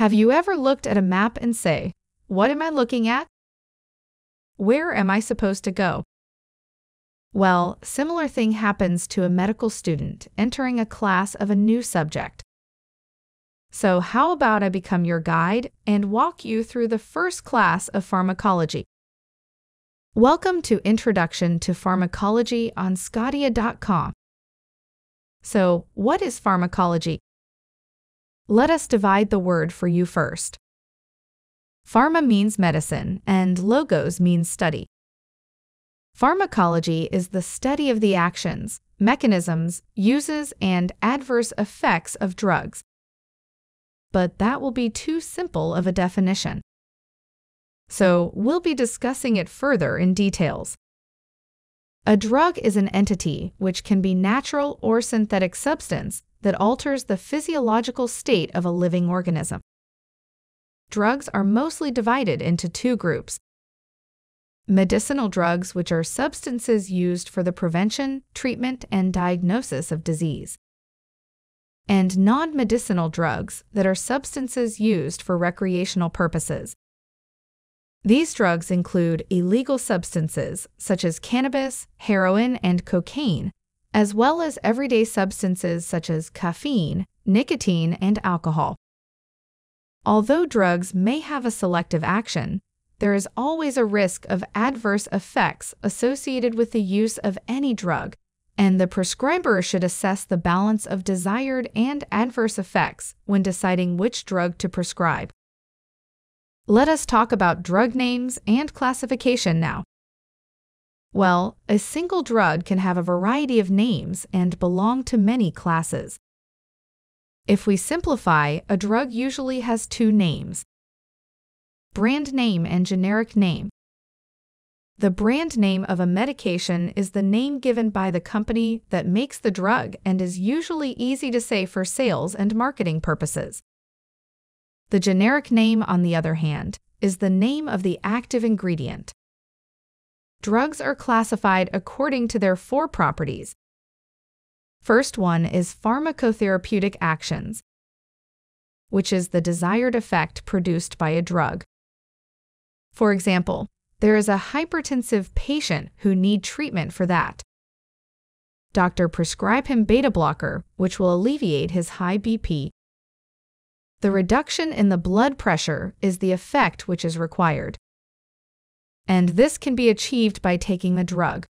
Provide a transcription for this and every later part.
Have you ever looked at a map and say, What am I looking at? Where am I supposed to go? Well, similar thing happens to a medical student entering a class of a new subject. So, how about I become your guide and walk you through the first class of pharmacology? Welcome to Introduction to Pharmacology on sqadia.com. So, what is pharmacology? Let us divide the word for you first. Pharma means medicine, and logos means study. Pharmacology is the study of the actions, mechanisms, uses, and adverse effects of drugs. But that will be too simple of a definition. So we'll be discussing it further in details. A drug is an entity which can be natural or synthetic substance that alters the physiological state of a living organism. Drugs are mostly divided into two groups medicinal drugs, which are substances used for the prevention, treatment, and diagnosis of disease, and non medicinal drugs that are substances used for recreational purposes. These drugs include illegal substances such as cannabis, heroin, and cocaine, as well as everyday substances such as caffeine, nicotine, and alcohol. Although drugs may have a selective action, there is always a risk of adverse effects associated with the use of any drug, and the prescriber should assess the balance of desired and adverse effects when deciding which drug to prescribe. Let us talk about drug names and classification now. Well, a single drug can have a variety of names and belong to many classes. If we simplify, a drug usually has two names brand name and generic name. The brand name of a medication is the name given by the company that makes the drug and is usually easy to say for sales and marketing purposes. The generic name, on the other hand, is the name of the active ingredient. Drugs are classified according to their four properties. First one is pharmacotherapeutic actions, which is the desired effect produced by a drug. For example, there is a hypertensive patient who need treatment for that. Doctor prescribe him beta blocker, which will alleviate his high BP. The reduction in the blood pressure is the effect which is required. And this can be achieved by taking the drug.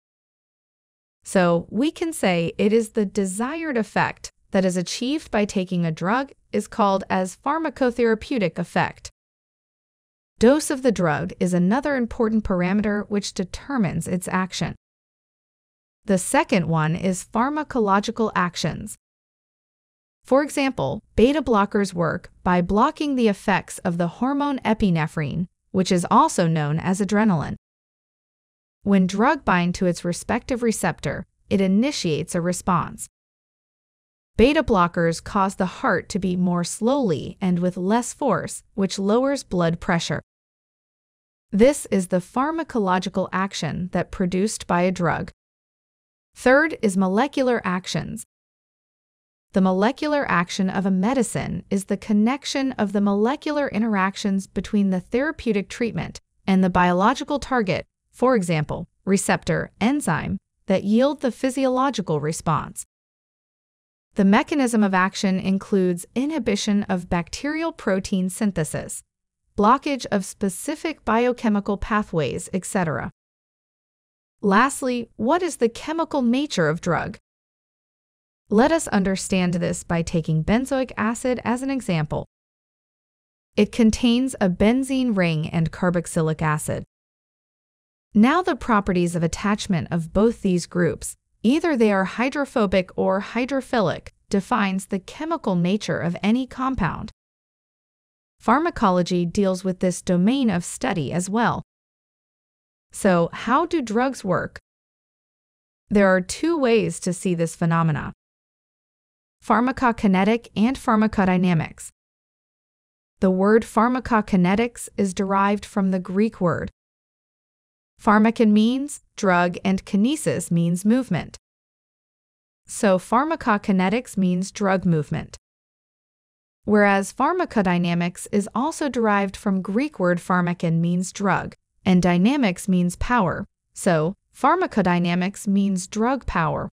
So we can say it is the desired effect that is achieved by taking a drug is called as pharmacotherapeutic effect. Dose of the drug is another important parameter which determines its action. The second one is pharmacological actions. For example, beta blockers work by blocking the effects of the hormone epinephrine, which is also known as adrenaline. When drug bind to its respective receptor, it initiates a response. Beta blockers cause the heart to beat more slowly and with less force, which lowers blood pressure. This is the pharmacological action that produced by a drug. Third is molecular actions. The molecular action of a medicine is the connection of the molecular interactions between the therapeutic treatment and the biological target, for example, receptor, enzyme, that yield the physiological response. The mechanism of action includes inhibition of bacterial protein synthesis, blockage of specific biochemical pathways, etc. Lastly, what is the chemical nature of drug? Let us understand this by taking benzoic acid as an example. It contains a benzene ring and carboxylic acid. Now the properties of attachment of both these groups, either they are hydrophobic or hydrophilic, defines the chemical nature of any compound. Pharmacology deals with this domain of study as well. So, how do drugs work? There are two ways to see this phenomena pharmacokinetic and pharmacodynamics. The word pharmacokinetics is derived from the Greek word. Pharmakon means drug and kinesis means movement. So pharmacokinetics means drug movement. whereas pharmacodynamics is also derived from Greek word pharmakon means drug, and dynamics means power, so pharmacodynamics means drug power.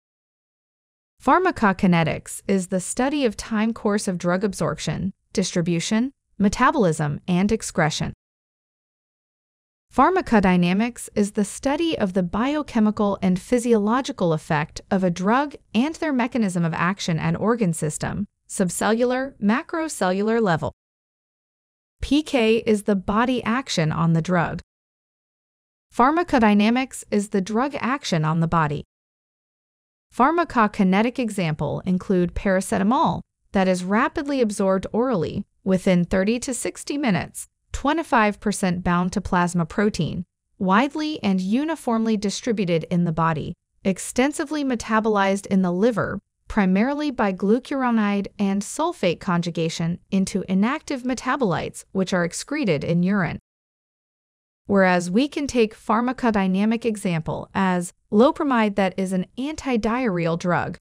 Pharmacokinetics is the study of time course of drug absorption, distribution, metabolism, and excretion. Pharmacodynamics is the study of the biochemical and physiological effect of a drug and their mechanism of action at organ system, subcellular, macrocellular level. PK is the body action on the drug. Pharmacodynamics is the drug action on the body. Pharmacokinetic example include paracetamol that is rapidly absorbed orally within 30 to 60 minutes 25% bound to plasma protein, widely and uniformly distributed in the body, extensively metabolized in the liver, primarily by glucuronide and sulfate conjugation into inactive metabolites which are excreted in urine. Whereas we can take pharmacodynamic example as loperamide that is an antidiarrheal drug.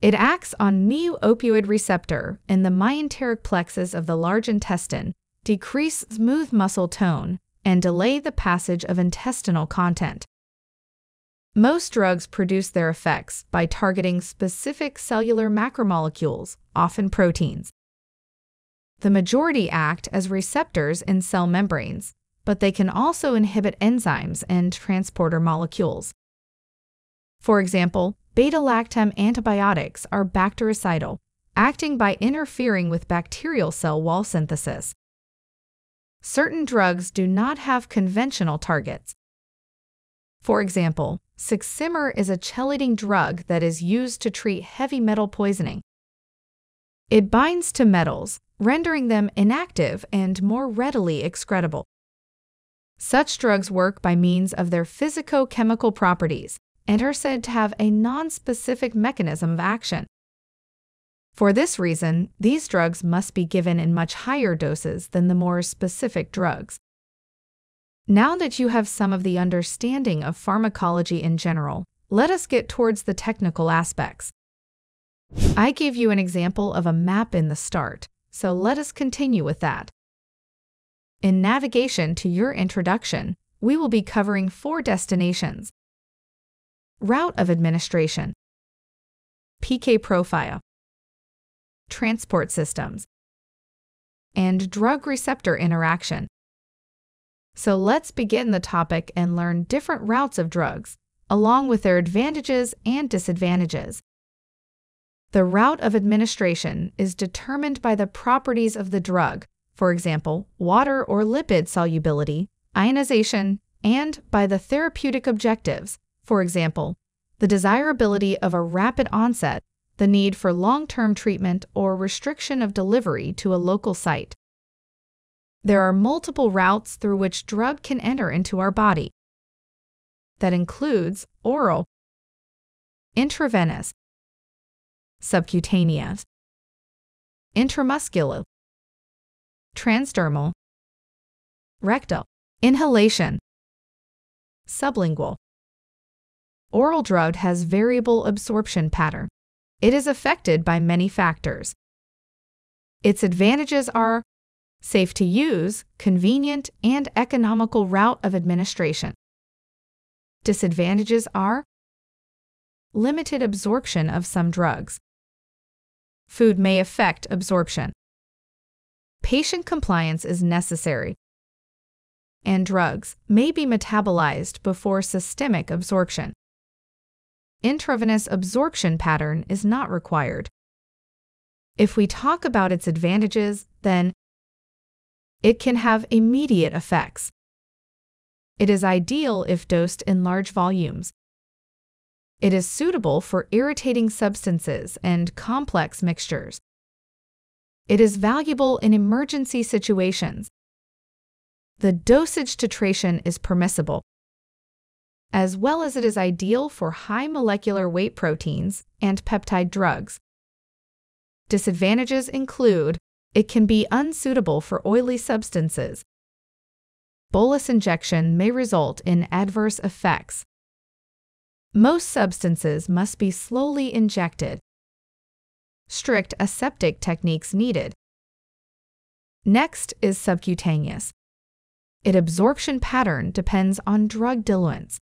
It acts on mu-opioid receptor in the myenteric plexus of the large intestine decrease smooth muscle tone, and delay the passage of intestinal content. Most drugs produce their effects by targeting specific cellular macromolecules, often proteins. The majority act as receptors in cell membranes, but they can also inhibit enzymes and transporter molecules. For example, beta lactam antibiotics are bactericidal, acting by interfering with bacterial cell wall synthesis certain drugs do not have conventional targets. For example, Succimer is a chelating drug that is used to treat heavy metal poisoning. It binds to metals, rendering them inactive and more readily excretable. Such drugs work by means of their physicochemical properties and are said to have a nonspecific mechanism of action. For this reason, these drugs must be given in much higher doses than the more specific drugs. Now that you have some of the understanding of pharmacology in general, let us get towards the technical aspects. I gave you an example of a map in the start, so let us continue with that. In navigation to your introduction, we will be covering four destinations. Route of administration, PK profile, transport systems, and drug receptor interaction. So let's begin the topic and learn different routes of drugs, along with their advantages and disadvantages. The route of administration is determined by the properties of the drug, for example, water or lipid solubility, ionization, and by the therapeutic objectives, for example, the desirability of a rapid onset the need for long term treatment or restriction of delivery to a local site. There are multiple routes through which drug can enter into our body. That includes oral, intravenous, subcutaneous, intramuscular, transdermal, rectal, inhalation, sublingual. Oral drug has variable absorption pattern. It is affected by many factors. Its advantages are safe to use, convenient, and economical route of administration. Disadvantages are limited absorption of some drugs. Food may affect absorption. Patient compliance is necessary. And drugs may be metabolized before systemic absorption intravenous absorption pattern is not required. If we talk about its advantages, then it can have immediate effects. It is ideal if dosed in large volumes. It is suitable for irritating substances and complex mixtures. It is valuable in emergency situations. The dosage titration is permissible as well as it is ideal for high molecular weight proteins and peptide drugs. Disadvantages include it can be unsuitable for oily substances. Bolus injection may result in adverse effects. Most substances must be slowly injected. Strict aseptic techniques needed. Next is subcutaneous. Its absorption pattern depends on drug diluents.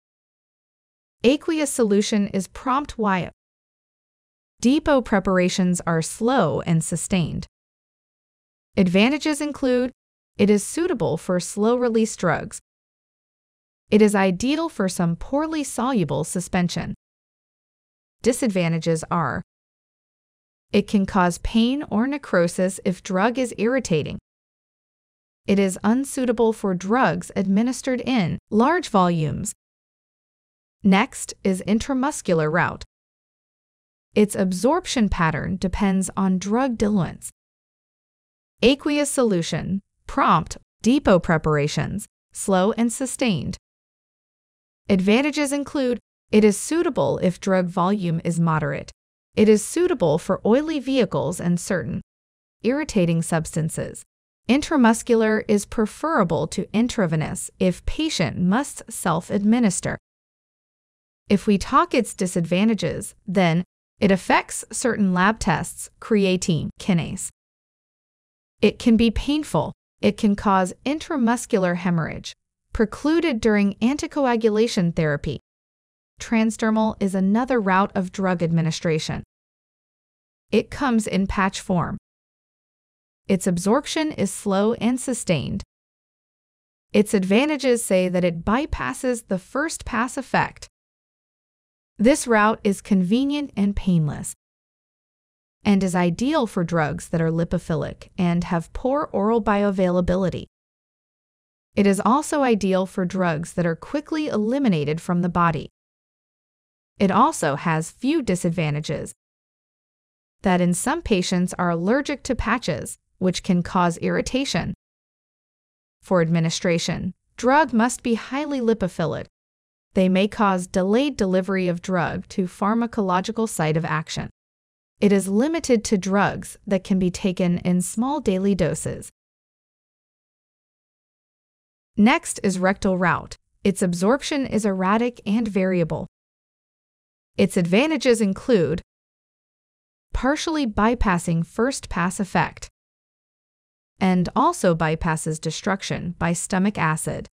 Aqueous solution is prompt while depot preparations are slow and sustained. Advantages include it is suitable for slow-release drugs. It is ideal for some poorly soluble suspension. Disadvantages are it can cause pain or necrosis if drug is irritating. It is unsuitable for drugs administered in large volumes. Next is intramuscular route. Its absorption pattern depends on drug diluents. Aqueous solution, prompt, depot preparations, slow and sustained. Advantages include it is suitable if drug volume is moderate. It is suitable for oily vehicles and certain irritating substances. Intramuscular is preferable to intravenous if patient must self-administer. If we talk its disadvantages, then it affects certain lab tests, creatine kinase. It can be painful. It can cause intramuscular hemorrhage, precluded during anticoagulation therapy. Transdermal is another route of drug administration. It comes in patch form. Its absorption is slow and sustained. Its advantages say that it bypasses the first pass effect. This route is convenient and painless and is ideal for drugs that are lipophilic and have poor oral bioavailability. It is also ideal for drugs that are quickly eliminated from the body. It also has few disadvantages that in some patients are allergic to patches, which can cause irritation. For administration, drug must be highly lipophilic. They may cause delayed delivery of drug to pharmacological site of action. It is limited to drugs that can be taken in small daily doses. Next is rectal route. Its absorption is erratic and variable. Its advantages include partially bypassing first pass effect, and also bypasses destruction by stomach acid,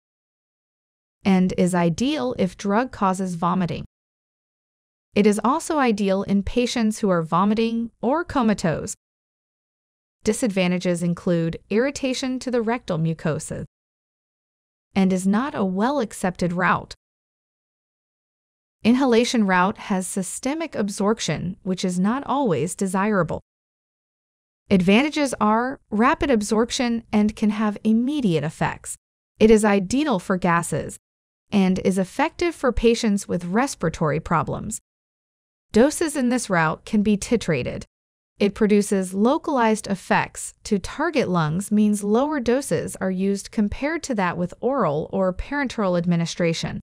and is ideal if drug causes vomiting. It is also ideal in patients who are vomiting or comatose. Disadvantages include irritation to the rectal mucosa and is not a well accepted route. Inhalation route has systemic absorption, which is not always desirable. Advantages are rapid absorption and can have immediate effects. It is ideal for gases and is effective for patients with respiratory problems. Doses in this route can be titrated. It produces localized effects to target lungs means lower doses are used compared to that with oral or parenteral administration.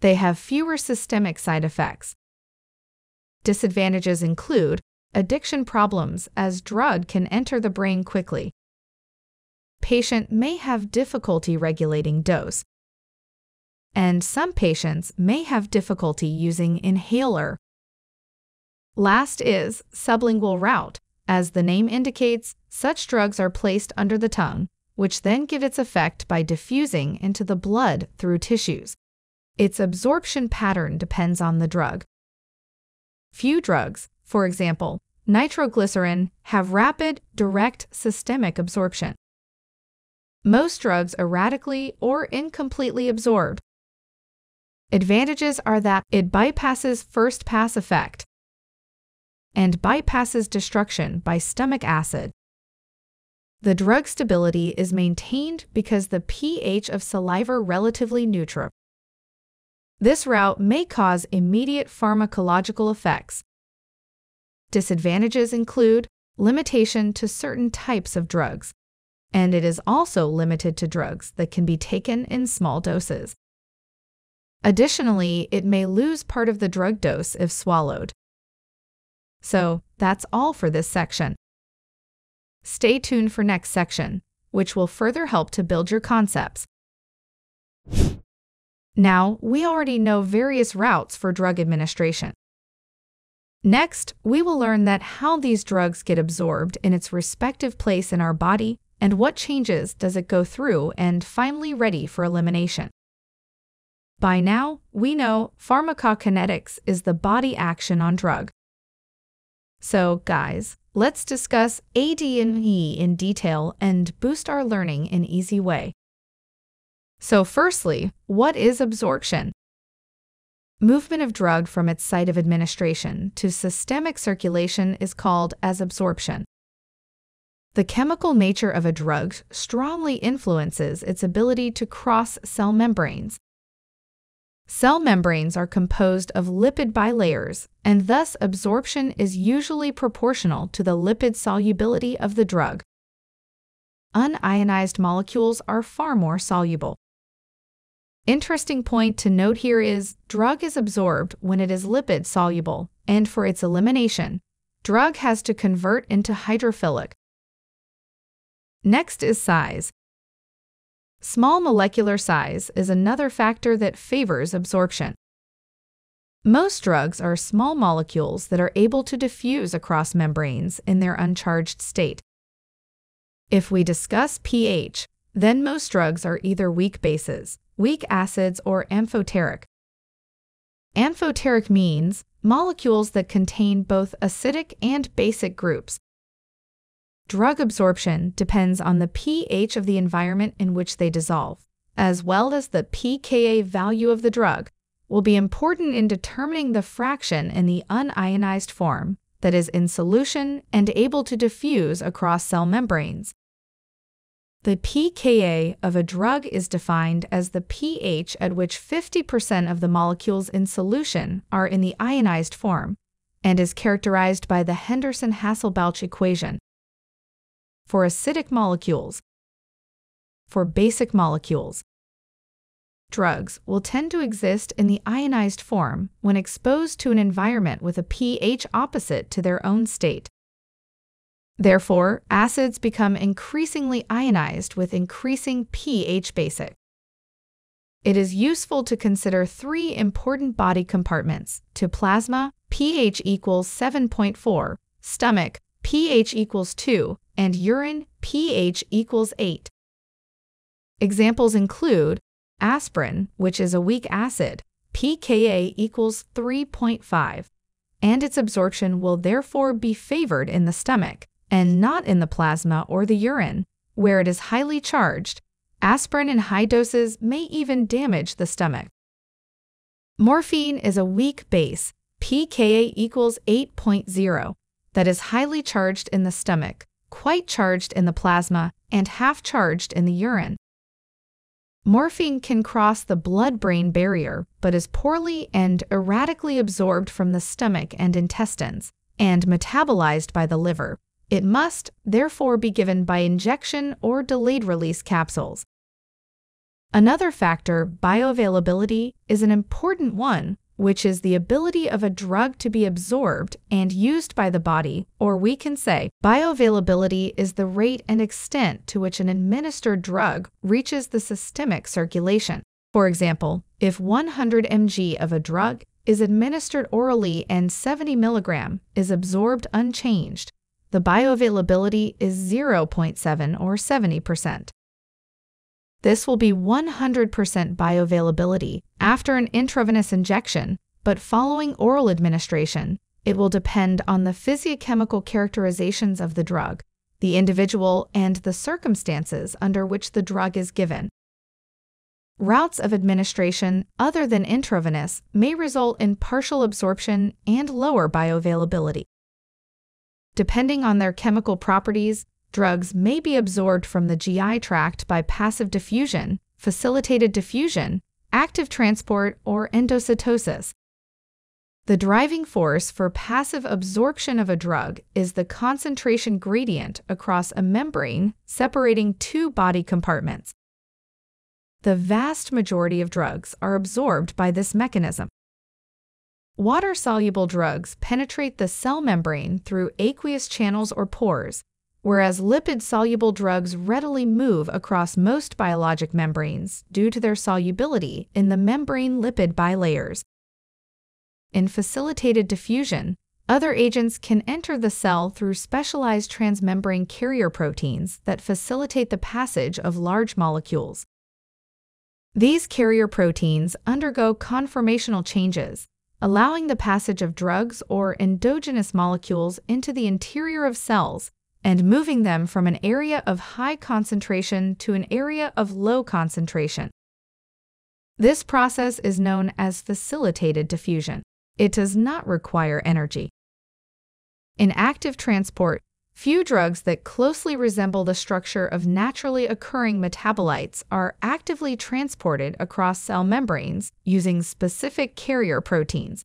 They have fewer systemic side effects. Disadvantages include addiction problems as drug can enter the brain quickly. Patient may have difficulty regulating dose. And some patients may have difficulty using inhaler. Last is sublingual route. As the name indicates, such drugs are placed under the tongue, which then give its effect by diffusing into the blood through tissues. Its absorption pattern depends on the drug. Few drugs, for example, nitroglycerin, have rapid, direct systemic absorption. Most drugs erratically or incompletely absorb. Advantages are that it bypasses first pass effect and bypasses destruction by stomach acid. The drug stability is maintained because the pH of saliva relatively neutral. This route may cause immediate pharmacological effects. Disadvantages include limitation to certain types of drugs, and it is also limited to drugs that can be taken in small doses. Additionally, it may lose part of the drug dose if swallowed. So, that's all for this section. Stay tuned for next section, which will further help to build your concepts. Now, we already know various routes for drug administration. Next, we will learn that how these drugs get absorbed in its respective place in our body and what changes does it go through and finally ready for elimination. By now, we know pharmacokinetics is the body action on drug. So, guys, let's discuss ADME in detail and boost our learning in easy way. So, firstly, what is absorption? Movement of drug from its site of administration to systemic circulation is called as absorption. The chemical nature of a drug strongly influences its ability to cross cell membranes. Cell membranes are composed of lipid bilayers, and thus absorption is usually proportional to the lipid solubility of the drug. Unionized molecules are far more soluble. Interesting point to note here is drug is absorbed when it is lipid soluble, and for its elimination, drug has to convert into hydrophilic. Next is size. Small molecular size is another factor that favors absorption. Most drugs are small molecules that are able to diffuse across membranes in their uncharged state. If we discuss pH, then most drugs are either weak bases, weak acids, or amphoteric. Amphoteric means molecules that contain both acidic and basic groups. Drug absorption depends on the pH of the environment in which they dissolve, as well as the pKa value of the drug, will be important in determining the fraction in the unionized form that is in solution and able to diffuse across cell membranes. The pKa of a drug is defined as the pH at which 50% of the molecules in solution are in the ionized form and is characterized by the Henderson-Hasselbalch equation. For acidic molecules, for basic molecules, drugs will tend to exist in the ionized form when exposed to an environment with a pH opposite to their own state. Therefore, acids become increasingly ionized with increasing pH basic. It is useful to consider three important body compartments to plasma, pH equals 7.4, stomach, pH equals 2, and urine, pH equals 8. Examples include aspirin, which is a weak acid, pKa equals 3.5, and its absorption will therefore be favored in the stomach and not in the plasma or the urine, where it is highly charged. Aspirin in high doses may even damage the stomach. Morphine is a weak base, pKa equals 8.0, that is highly charged in the stomach, quite charged in the plasma, and half charged in the urine. Morphine can cross the blood brain barrier, but is poorly and erratically absorbed from the stomach and intestines, and metabolized by the liver. It must, therefore, be given by injection or delayed release capsules. Another factor, bioavailability, is an important one, which is the ability of a drug to be absorbed and used by the body, or we can say bioavailability is the rate and extent to which an administered drug reaches the systemic circulation. For example, if 100 mg of a drug is administered orally and 70 mg is absorbed unchanged, the bioavailability is 0.7 or 70%. This will be 100% bioavailability after an intravenous injection, but following oral administration, it will depend on the physiochemical characterizations of the drug, the individual, and the circumstances under which the drug is given. Routes of administration other than intravenous may result in partial absorption and lower bioavailability. Depending on their chemical properties, drugs may be absorbed from the GI tract by passive diffusion, facilitated diffusion, active transport, or endocytosis. The driving force for passive absorption of a drug is the concentration gradient across a membrane separating two body compartments. The vast majority of drugs are absorbed by this mechanism. Water soluble drugs penetrate the cell membrane through aqueous channels or pores, whereas lipid soluble drugs readily move across most biologic membranes due to their solubility in the membrane lipid bilayers. In facilitated diffusion, Other agents can enter the cell through specialized transmembrane carrier proteins that facilitate the passage of large molecules. These carrier proteins undergo conformational changes, allowing the passage of drugs or endogenous molecules into the interior of cells and moving them from an area of high concentration to an area of low concentration. This process is known as facilitated diffusion. It does not require energy. In active transport, few drugs that closely resemble the structure of naturally occurring metabolites are actively transported across cell membranes using specific carrier proteins.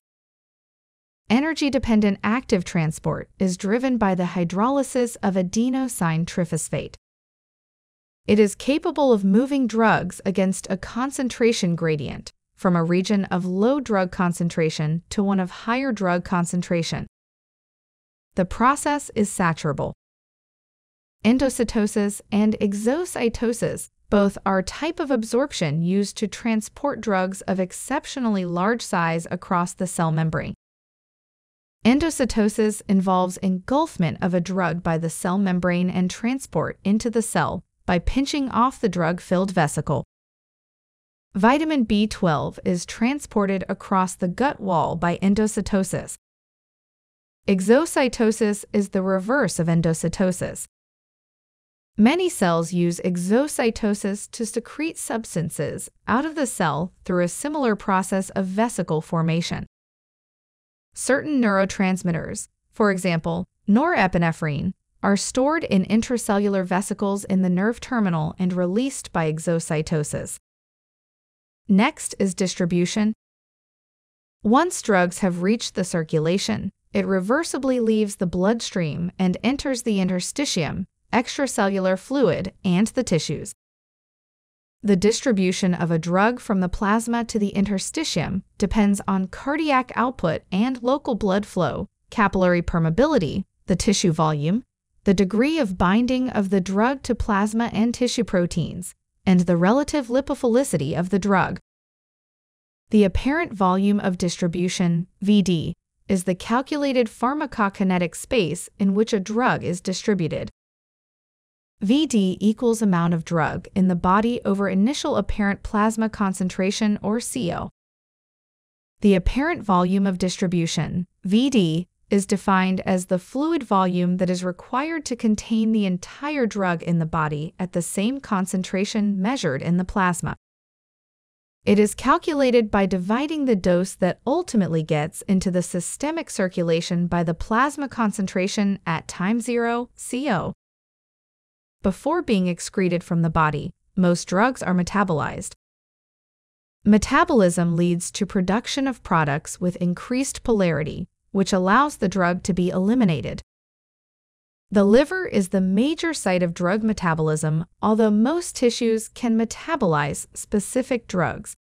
Energy-dependent active transport is driven by the hydrolysis of adenosine triphosphate. It is capable of moving drugs against a concentration gradient from a region of low drug concentration to one of higher drug concentration. The process is saturable. Endocytosis and exocytosis both are type of absorption used to transport drugs of exceptionally large size across the cell membrane. Endocytosis involves engulfment of a drug by the cell membrane and transport into the cell by pinching off the drug-filled vesicle. Vitamin B12 is transported across the gut wall by endocytosis, Exocytosis is the reverse of endocytosis. Many cells use exocytosis to secrete substances out of the cell through a similar process of vesicle formation. Certain neurotransmitters, for example, norepinephrine, are stored in intracellular vesicles in the nerve terminal and released by exocytosis. Next is distribution. Once drugs have reached the circulation, it reversibly leaves the bloodstream and enters the interstitium, extracellular fluid, and the tissues. The distribution of a drug from the plasma to the interstitium depends on cardiac output and local blood flow, capillary permeability, the tissue volume, the degree of binding of the drug to plasma and tissue proteins, and the relative lipophilicity of the drug. The apparent volume of distribution, VD, is the calculated pharmacokinetic space in which a drug is distributed. VD equals amount of drug in the body over initial apparent plasma concentration or CO. The apparent volume of distribution, VD, is defined as the fluid volume that is required to contain the entire drug in the body at the same concentration measured in the plasma. It is calculated by dividing the dose that ultimately gets into the systemic circulation by the plasma concentration at time zero, CO. Before being excreted from the body, most drugs are metabolized. Metabolism leads to production of products with increased polarity, which allows the drug to be eliminated. The liver is the major site of drug metabolism, although most tissues can metabolize specific drugs.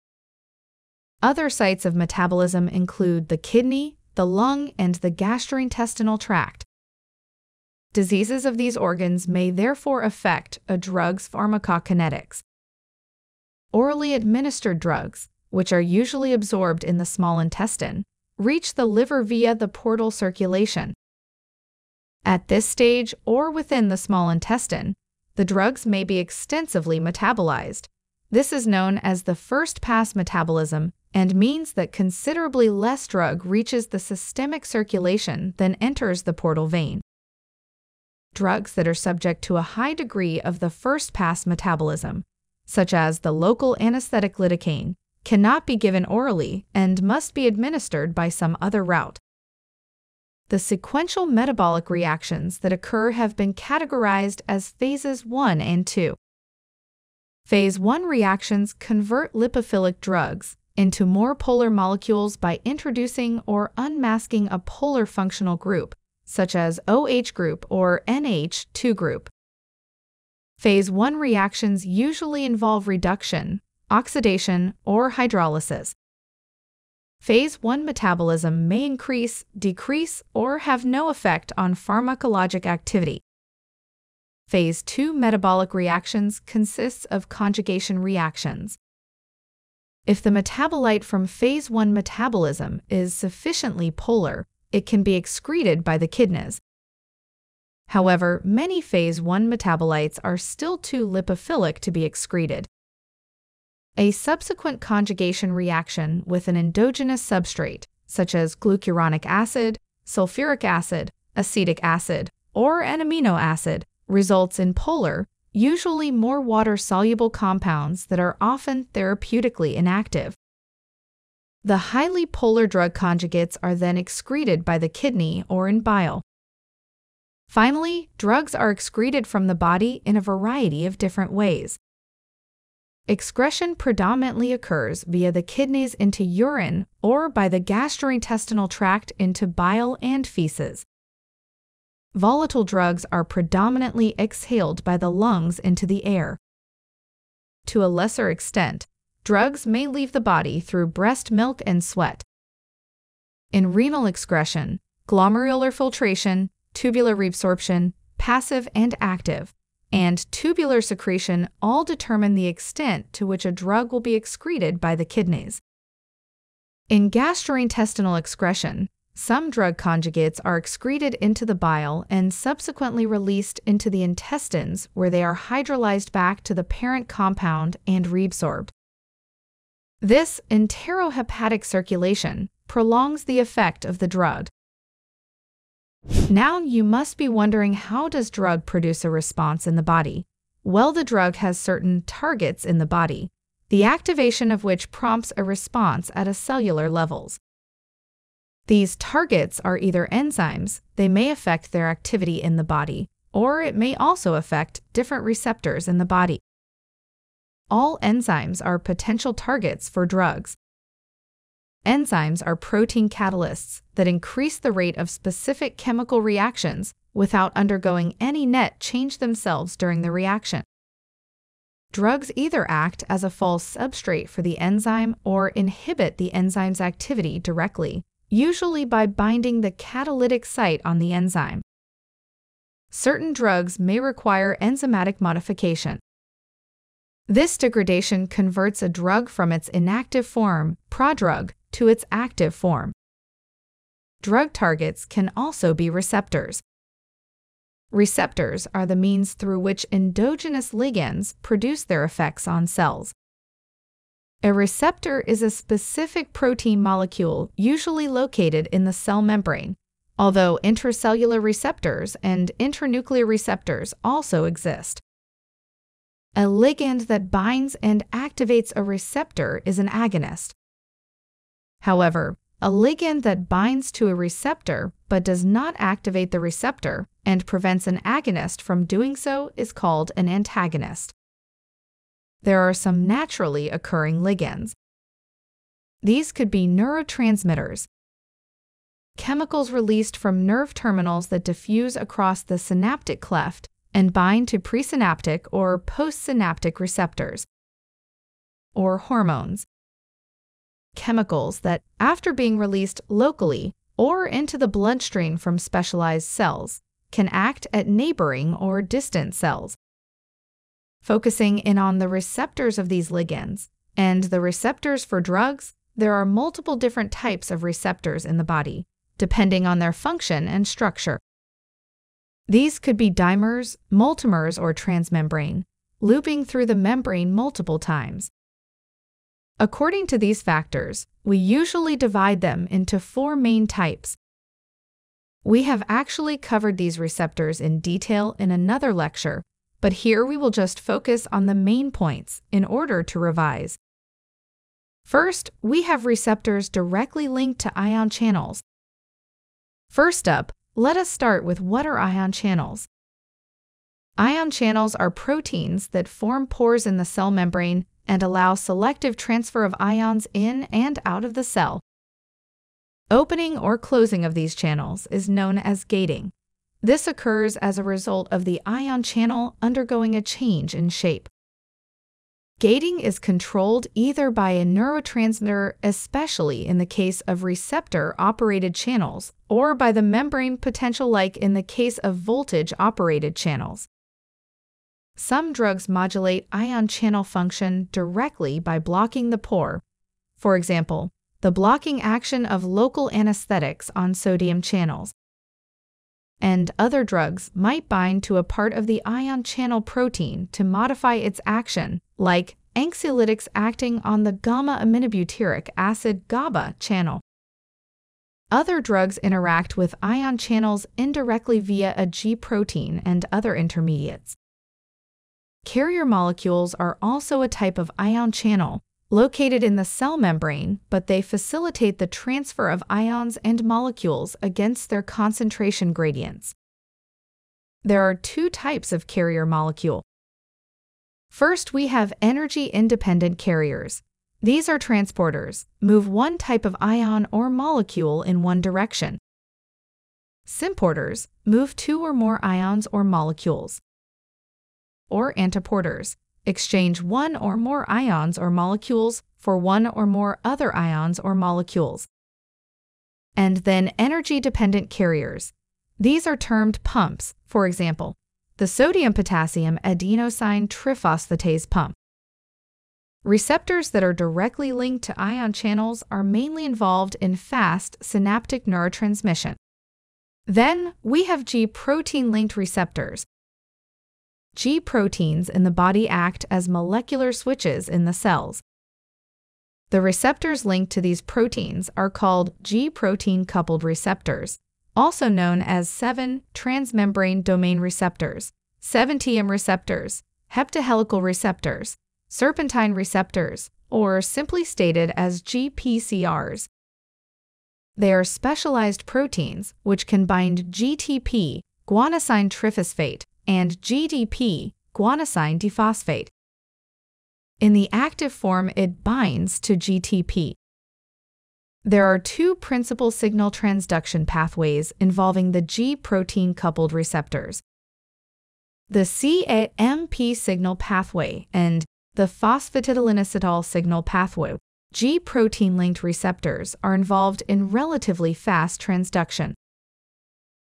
Other sites of metabolism include the kidney, the lung, and the gastrointestinal tract. Diseases of these organs may therefore affect a drug's pharmacokinetics. Orally administered drugs, which are usually absorbed in the small intestine, reach the liver via the portal circulation. At this stage or within the small intestine, the drugs may be extensively metabolized. This is known as the first pass metabolism and means that considerably less drug reaches the systemic circulation than enters the portal vein. Drugs that are subject to a high degree of the first pass metabolism, such as the local anesthetic lidocaine, cannot be given orally and must be administered by some other route. The sequential metabolic reactions that occur have been categorized as phases 1 and 2. Phase 1 reactions convert lipophilic drugs into more polar molecules by introducing or unmasking a polar functional group, such as OH group or NH2 group. Phase 1 reactions usually involve reduction, oxidation, or hydrolysis. Phase 1 metabolism may increase, decrease, or have no effect on pharmacologic activity. Phase 2 metabolic reactions consists of conjugation reactions. If the metabolite from phase 1 metabolism is sufficiently polar, it can be excreted by the kidneys. However, many phase 1 metabolites are still too lipophilic to be excreted. A subsequent conjugation reaction with an endogenous substrate, such as glucuronic acid, sulfuric acid, acetic acid, or an amino acid, results in polar, usually more water soluble compounds that are often therapeutically inactive. The highly polar drug conjugates are then excreted by the kidney or in bile. Finally, drugs are excreted from the body in a variety of different ways. Excretion predominantly occurs via the kidneys into urine or by the gastrointestinal tract into bile and feces. Volatile drugs are predominantly exhaled by the lungs into the air. To a lesser extent, drugs may leave the body through breast milk and sweat. In renal excretion, glomerular filtration, tubular reabsorption, passive and active, and tubular secretion all determine the extent to which a drug will be excreted by the kidneys. In gastrointestinal excretion, some drug conjugates are excreted into the bile and subsequently released into the intestines where they are hydrolyzed back to the parent compound and reabsorbed. This enterohepatic circulation prolongs the effect of the drug. Now you must be wondering how does drug produce a response in the body? Well, the drug has certain targets in the body, the activation of which prompts a response at a cellular levels. These targets are either enzymes, they may affect their activity in the body, or it may also affect different receptors in the body. All enzymes are potential targets for drugs, Enzymes are protein catalysts that increase the rate of specific chemical reactions without undergoing any net change themselves during the reaction. Drugs either act as a false substrate for the enzyme or inhibit the enzyme's activity directly, usually by binding the catalytic site on the enzyme. Certain drugs may require enzymatic modification. This degradation converts a drug from its inactive form, prodrug, to its active form. Drug targets can also be receptors. Receptors are the means through which endogenous ligands produce their effects on cells. A receptor is a specific protein molecule usually located in the cell membrane, although intracellular receptors and intranuclear receptors also exist. A ligand that binds and activates a receptor is an agonist. However, a ligand that binds to a receptor but does not activate the receptor and prevents an agonist from doing so is called an antagonist. There are some naturally occurring ligands. These could be neurotransmitters, chemicals released from nerve terminals that diffuse across the synaptic cleft and bind to presynaptic or postsynaptic receptors, or hormones chemicals that, after being released locally or into the bloodstream from specialized cells, can act at neighboring or distant cells. Focusing in on the receptors of these ligands and the receptors for drugs, there are multiple different types of receptors in the body, depending on their function and structure. These could be dimers, multimers, or transmembrane, looping through the membrane multiple times. According to these factors, we usually divide them into four main types. We have actually covered these receptors in detail in another lecture, but here we will just focus on the main points in order to revise. First, we have receptors directly linked to ion channels. First up, let us start with what are ion channels? Ion channels are proteins that form pores in the cell membrane and allow selective transfer of ions in and out of the cell. Opening or closing of these channels is known as gating. This occurs as a result of the ion channel undergoing a change in shape. Gating is controlled either by a neurotransmitter, especially in the case of receptor operated channels, or by the membrane potential, like in the case of voltage operated channels. Some drugs modulate ion channel function directly by blocking the pore. For example, the blocking action of local anesthetics on sodium channels. And other drugs might bind to a part of the ion channel protein to modify its action, like anxiolytics acting on the gamma aminobutyric acid GABA channel. Other drugs interact with ion channels indirectly via a G protein and other intermediates. Carrier molecules are also a type of ion channel located in the cell membrane, but they facilitate the transfer of ions and molecules against their concentration gradients. There are two types of carrier molecule. First, we have energy-independent carriers. These are transporters, move one type of ion or molecule in one direction. Symporters move two or more ions or molecules. Or antiporters exchange one or more ions or molecules for one or more other ions or molecules. And then energy-dependent carriers. These are termed pumps, for example, the sodium-potassium adenosine triphosphatase pump. Receptors that are directly linked to ion channels are mainly involved in fast synaptic neurotransmission. Then we have G protein linked receptors, G proteins in the body act as molecular switches in the cells. The receptors linked to these proteins are called G protein coupled receptors, also known as 7 transmembrane domain receptors, 7TM receptors, heptahelical receptors, serpentine receptors, or simply stated as GPCRs. They are specialized proteins which can bind GTP, guanosine triphosphate, and GDP, guanosine diphosphate. In the active form, it binds to GTP. There are two principal signal transduction pathways involving the G protein coupled receptors the cAMP signal pathway and the phosphatidylinositol signal pathway. G protein linked receptors are involved in relatively fast transduction.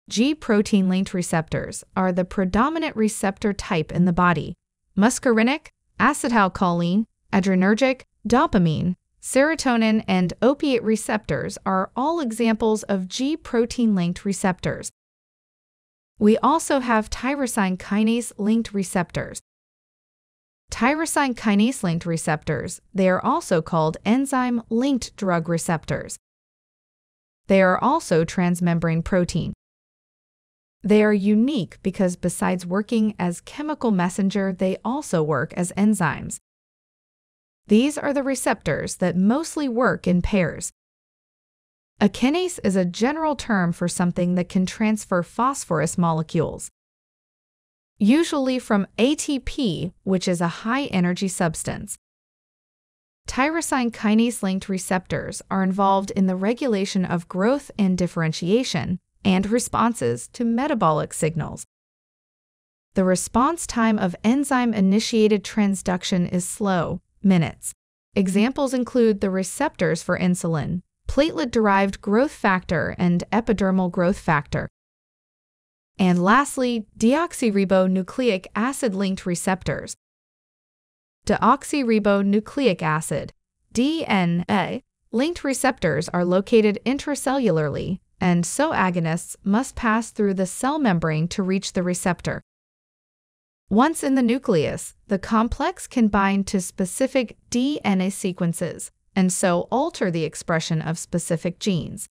G protein linked receptors are the predominant receptor type in the body. Muscarinic, acetylcholine, adrenergic, dopamine, serotonin, and opiate receptors are all examples of G protein linked receptors. We also have tyrosine kinase linked receptors. Tyrosine kinase linked receptors, they are also called enzyme linked drug receptors. They are also transmembrane protein. They are unique because besides working as chemical messenger, they also work as enzymes. These are the receptors that mostly work in pairs. A kinase is a general term for something that can transfer phosphorus molecules, usually from ATP, which is a high energy substance. Tyrosine kinase linked receptors are involved in the regulation of growth and differentiation, and responses to metabolic signals. The response time of enzyme initiated transduction is slow, minutes. Examples include the receptors for insulin, platelet derived growth factor, and epidermal growth factor. And lastly, deoxyribonucleic acid linked receptors. Deoxyribonucleic acid, DNA, linked receptors are located intracellularly and so agonists must pass through the cell membrane to reach the receptor. Once in the nucleus, the complex can bind to specific DNA sequences and so alter the expression of specific genes.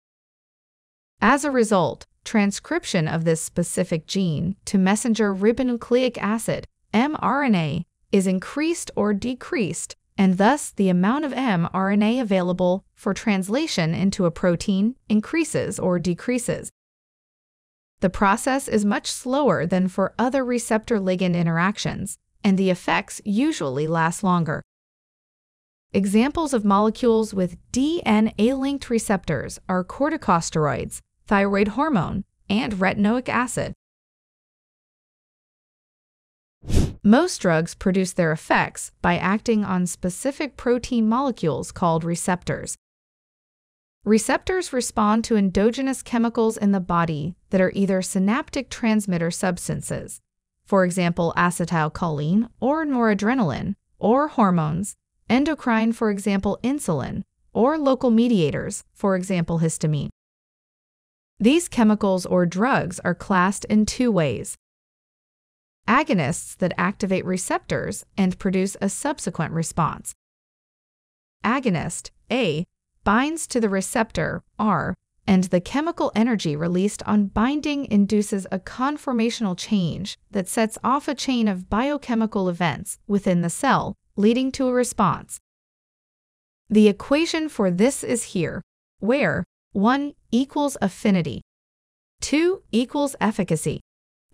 As a result, transcription of this specific gene to messenger ribonucleic acid, mRNA, is increased or decreased and thus the amount of mRNA available for translation into a protein increases or decreases. The process is much slower than for other receptor ligand interactions, and the effects usually last longer. Examples of molecules with DNA linked receptors are corticosteroids, thyroid hormone, and retinoic acid. Most drugs produce their effects by acting on specific protein molecules called receptors. Receptors respond to endogenous chemicals in the body that are either synaptic transmitter substances, for example, acetylcholine or noradrenaline, or hormones, endocrine, for example, insulin, or local mediators, for example histamine. These chemicals or drugs are classed in two ways agonists that activate receptors and produce a subsequent response. Agonist A binds to the receptor R, and the chemical energy released on binding induces a conformational change that sets off a chain of biochemical events within the cell, leading to a response. The equation for this is here, where 1 equals affinity, 2 equals efficacy.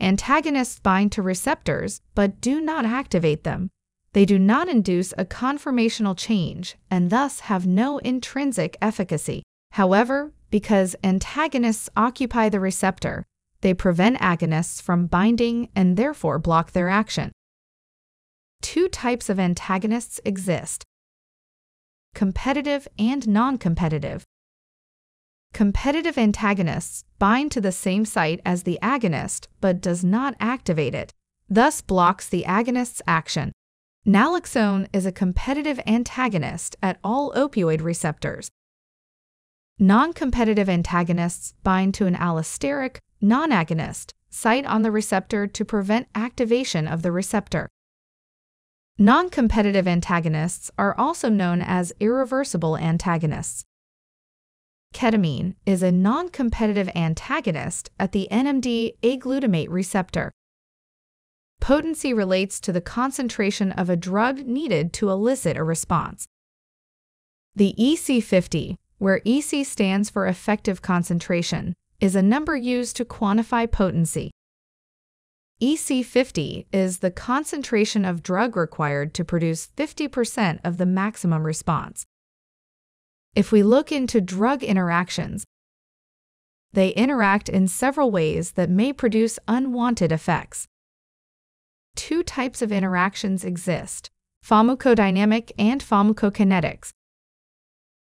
Antagonists bind to receptors but do not activate them. They do not induce a conformational change and thus have no intrinsic efficacy. However, because antagonists occupy the receptor, they prevent agonists from binding and therefore block their action. Two types of antagonists exist competitive and non competitive. Competitive antagonists bind to the same site as the agonist but does not activate it, thus blocks the agonist's action. Naloxone is a competitive antagonist at all opioid receptors. Non-competitive antagonists bind to an allosteric, non-agonist, site on the receptor to prevent activation of the receptor. Non-competitive antagonists are also known as irreversible antagonists. Ketamine is a non-competitive antagonist at the NMDA glutamate receptor. Potency relates to the concentration of a drug needed to elicit a response. The EC50, where EC stands for effective concentration, is a number used to quantify potency. EC50 is the concentration of drug required to produce 50% of the maximum response. If we look into drug interactions, they interact in several ways that may produce unwanted effects. Two types of interactions exist pharmacodynamic and pharmacokinetics.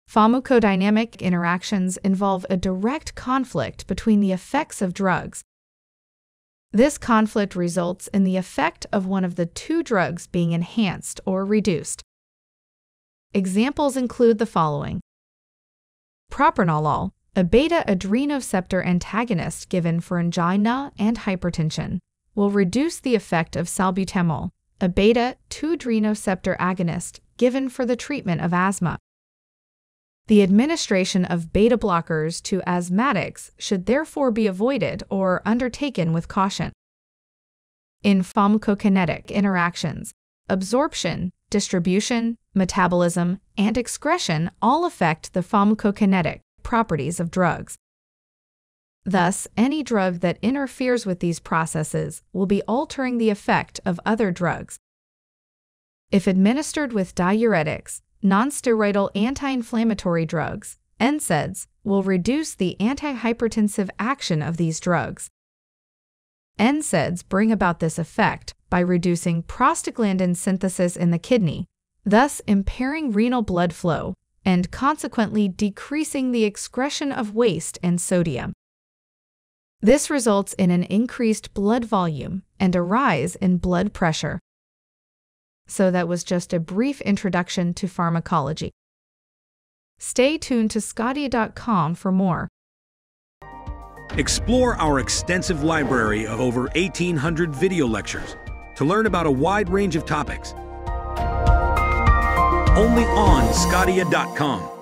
Pharmacodynamic interactions involve a direct conflict between the effects of drugs. This conflict results in the effect of one of the two drugs being enhanced or reduced. Examples include the following Propranolol, a beta adrenoceptor antagonist given for angina and hypertension, will reduce the effect of salbutamol, a beta 2 adrenoceptor agonist given for the treatment of asthma. The administration of beta blockers to asthmatics should therefore be avoided or undertaken with caution. In pharmacokinetic interactions, absorption, distribution, metabolism, and excretion all affect the pharmacokinetic properties of drugs. Thus, any drug that interferes with these processes will be altering the effect of other drugs. If administered with diuretics, nonsteroidal anti-inflammatory drugs, NSAIDs, will reduce the antihypertensive action of these drugs. NSAIDs bring about this effect by reducing prostaglandin synthesis in the kidney, thus impairing renal blood flow and consequently decreasing the excretion of waste and sodium. This results in an increased blood volume and a rise in blood pressure. So, that was just a brief introduction to pharmacology. Stay tuned to sqadia.com for more. Explore our extensive library of over 1,800 video lectures to learn about a wide range of topics. Only on sqadia.com.